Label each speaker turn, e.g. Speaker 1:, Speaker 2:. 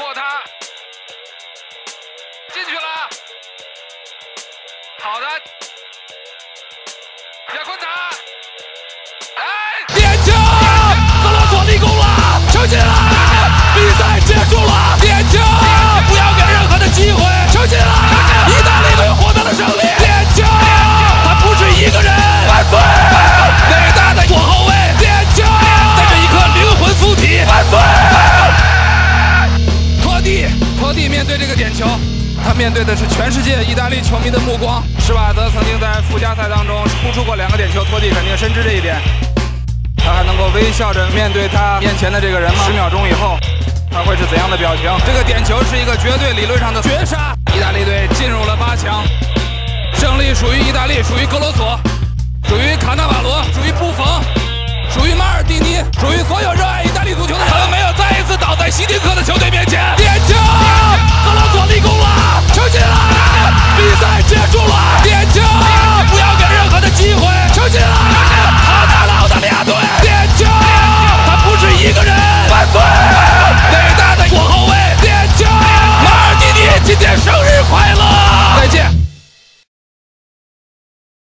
Speaker 1: 过他，进去了，好的，亚昆塔，
Speaker 2: 球，他
Speaker 1: 面对的是全世界意大利球迷的目光。施瓦泽曾经在附加赛当中扑出过两个点球，托蒂肯定深知这一点。他还能够微笑着面对他面前的这个人吗？十秒钟以后，他会是怎样的表情？这个点球是一个绝对理论上的绝杀，意大利队进入了八强，胜利属于意大利，属于格罗索，属于卡纳瓦罗，属于布冯，属于马尔蒂尼，属于所有热爱意大利足球的。
Speaker 2: 他们没有再一次倒在希丁克的球